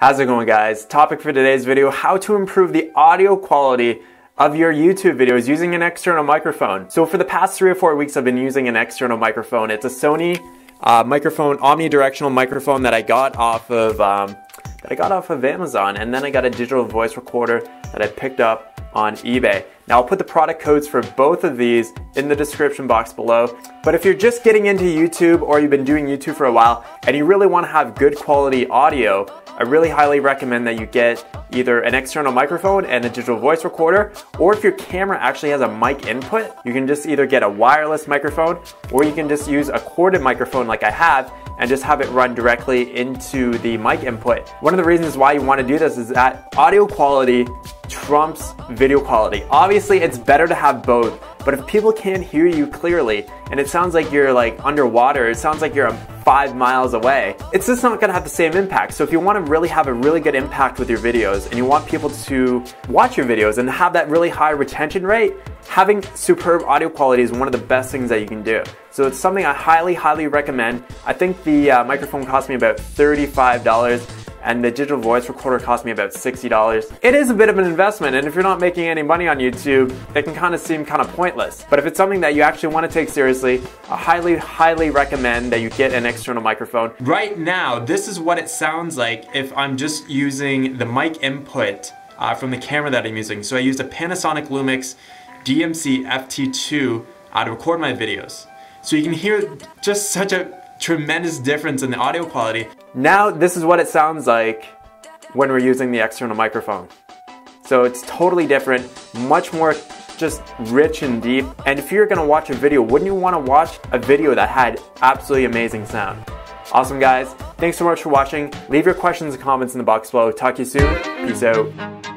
How's it going guys? Topic for today's video, how to improve the audio quality of your YouTube videos using an external microphone. So for the past three or four weeks I've been using an external microphone. It's a Sony uh, microphone, omnidirectional microphone that I got off of um, that I got off of Amazon and then I got a digital voice recorder that I picked up on eBay. Now I'll put the product codes for both of these in the description box below. But if you're just getting into YouTube or you've been doing YouTube for a while and you really want to have good quality audio, I really highly recommend that you get either an external microphone and a digital voice recorder, or if your camera actually has a mic input, you can just either get a wireless microphone or you can just use a corded microphone like I have and just have it run directly into the mic input. One of the reasons why you want to do this is that audio quality trumps video quality. Obviously, it's better to have both, but if people can't hear you clearly and it sounds like you're like underwater, it sounds like you're five miles away, it's just not gonna have the same impact. So if you wanna really have a really good impact with your videos and you want people to watch your videos and have that really high retention rate, having superb audio quality is one of the best things that you can do. So it's something I highly, highly recommend. I think the uh, microphone cost me about $35 and the digital voice recorder cost me about $60. It is a bit of an investment, and if you're not making any money on YouTube, it can kind of seem kind of pointless. But if it's something that you actually want to take seriously, I highly, highly recommend that you get an external microphone. Right now, this is what it sounds like if I'm just using the mic input uh, from the camera that I'm using. So I used a Panasonic Lumix DMC FT2 uh, to record my videos. So you can hear just such a tremendous difference in the audio quality. Now this is what it sounds like when we're using the external microphone. So it's totally different, much more just rich and deep. And if you're gonna watch a video, wouldn't you wanna watch a video that had absolutely amazing sound? Awesome guys, thanks so much for watching. Leave your questions and comments in the box below. Talk to you soon, peace out.